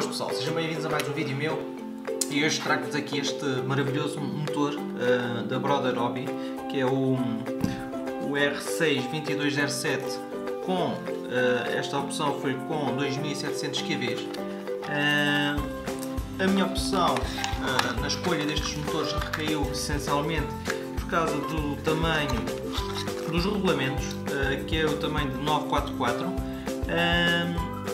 Boas pessoal, sejam bem-vindos a mais um vídeo meu. E hoje trago-vos aqui este maravilhoso motor uh, da Brother Hobby que é o, o R6-2207 com, uh, esta opção foi com 2700 kV uh, a minha opção uh, na escolha destes motores recaiu essencialmente por causa do tamanho dos regulamentos que é o tamanho de 944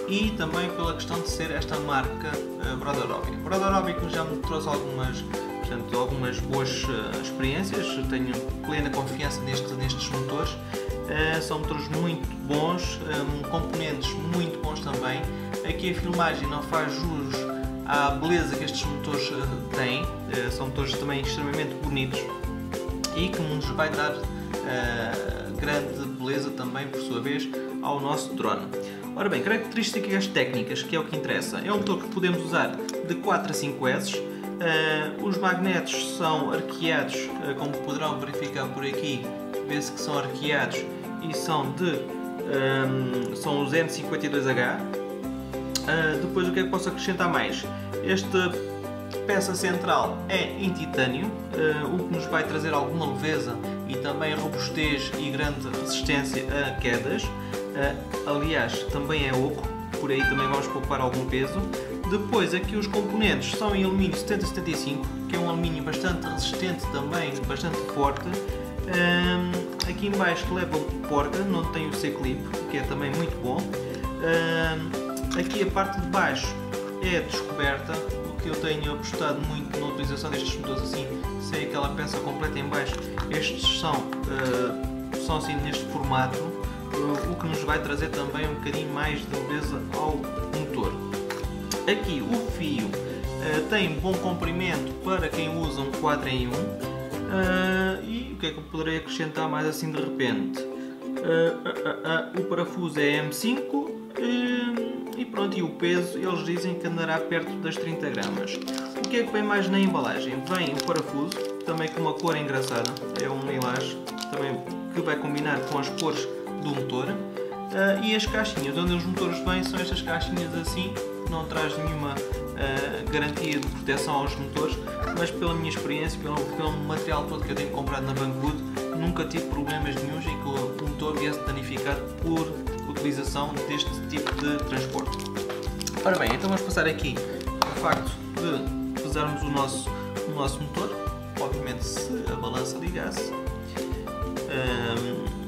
e também pela questão de ser esta marca uh, Hobby que já me trouxe algumas, portanto, algumas boas uh, experiências, tenho plena confiança neste, nestes motores. Uh, são motores muito bons, componentes muito bons também. Aqui a filmagem não faz jus à beleza que estes motores têm, são motores também extremamente bonitos e que nos vai dar grande beleza também, por sua vez, ao nosso drone. Ora bem, características técnicas, que é o que interessa. É um motor que podemos usar de 4 a 5 S. Uh, os magnetos são arqueados, uh, como poderão verificar por aqui, vê-se que são arqueados e são de um, são os M52H. Uh, depois o que é que posso acrescentar mais? Esta peça central é em titânio, o que nos vai trazer alguma leveza e também robustez e grande resistência a quedas. Uh, aliás, também é oco, por aí também vamos poupar algum peso. Depois aqui os componentes são em alumínio 7075, que é um alumínio bastante resistente também, bastante forte. Um, aqui embaixo leva o porca, não tem o C-clip, que é também muito bom. Um, aqui a parte de baixo é descoberta, o que eu tenho apostado muito na utilização destes motores assim, sem aquela peça completa em baixo. Estes são, uh, são assim neste formato, o que nos vai trazer também um bocadinho mais de leveza ao motor. Aqui o fio uh, tem bom comprimento para quem usa um 4 em 1 uh, e o que é que eu poderei acrescentar mais assim de repente? Uh, o parafuso é M5 e pronto, e o peso eles dizem que andará perto das 30 gramas. O que é que vem mais na embalagem? Vem o parafuso, também com uma cor engraçada, é um lilás, também que vai combinar com as cores do motor. Uh, e as caixinhas, onde os motores vêm são estas caixinhas assim, não traz nenhuma uh, garantia de proteção aos motores, mas pela minha experiência, pelo, pelo material todo que eu tenho comprado na Banggood, nunca tive problemas nenhums em que o motor viesse danificado por utilização deste tipo de transporte. Ora bem, então vamos passar aqui o facto de pesarmos o nosso, o nosso motor, obviamente se a balança ligasse. Um,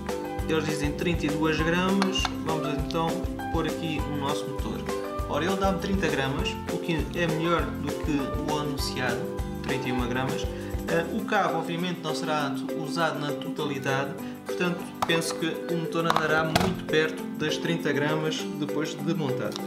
eles dizem 32 gramas, vamos então pôr aqui o nosso motor. Ora, ele dá-me 30 gramas, o que é melhor do que o anunciado, 31 gramas. Uh, o carro, obviamente, não será usado na totalidade, portanto, penso que o motor andará muito perto das 30 gramas depois de montado.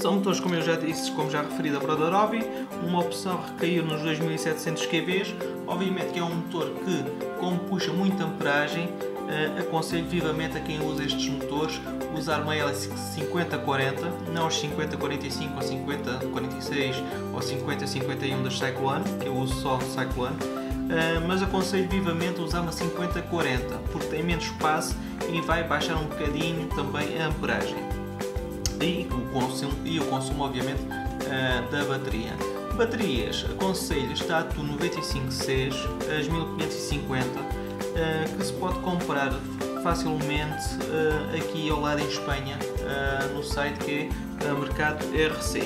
São motores, como eu já disse, como já referi, da Hobby, uma opção recaiu nos 2700 kV, obviamente que é um motor que, como puxa muita amperagem, uh, aconselho vivamente a quem usa estes motores usar uma LS5040, não os 5045 ou 5046 ou 5051 da Cyclone, que eu uso só Cyclone, uh, mas aconselho vivamente usar uma 5040 porque tem menos espaço e vai baixar um bocadinho também a amperagem e o consumo, e o consumo obviamente uh, da bateria. Baterias, aconselho Stato 95Cs, as 1550 eh, que se pode comprar facilmente uh, aqui ao lado em Espanha, uh, no site que é Mercado RC,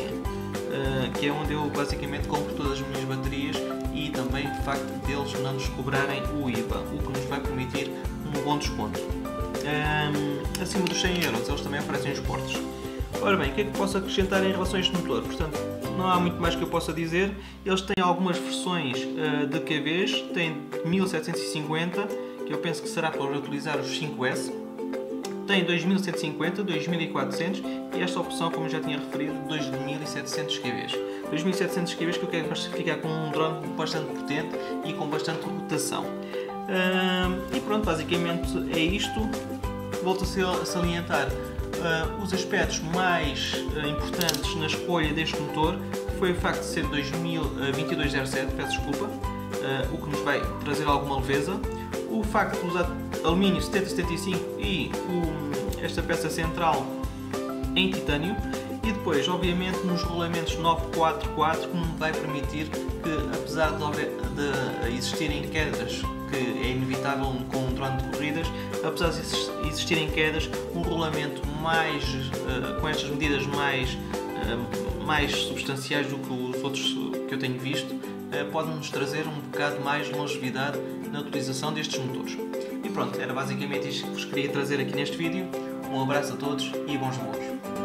que é onde eu basicamente compro todas as minhas baterias e também o facto deles não nos cobrarem o IVA, o que nos vai permitir um bom desconto. Um, acima dos 100 euros eles também oferecem os portos. Ora bem, o que é que posso acrescentar em relação a este motor? Portanto, não há muito mais que eu possa dizer. Eles têm algumas versões uh, de KVs, tem 1750, que eu penso que será para utilizar os 5S. Tem 2150, 2400 e esta opção, como já tinha referido, 2700 KVs. 2700 KVs que eu quero ficar com um drone bastante potente e com bastante rotação. Uh, e pronto, basicamente é isto. Volto a salientar uh, os aspectos mais uh, importantes na escolha deste motor foi o facto de ser 202207, peço desculpa, o que nos vai trazer alguma leveza, o facto de usar alumínio 7075 e esta peça central em titânio. E depois, obviamente, nos regulamentos 944, que me vai permitir que, apesar de, de existirem quedas, que é inevitável com um drone de corridas, apesar de existirem quedas, um regulamento mais, uh, com estas medidas mais, uh, mais substanciais do que os outros que eu tenho visto, uh, pode-nos trazer um bocado mais longevidade na utilização destes motores. E pronto, era basicamente isto que vos queria trazer aqui neste vídeo. Um abraço a todos e bons voos!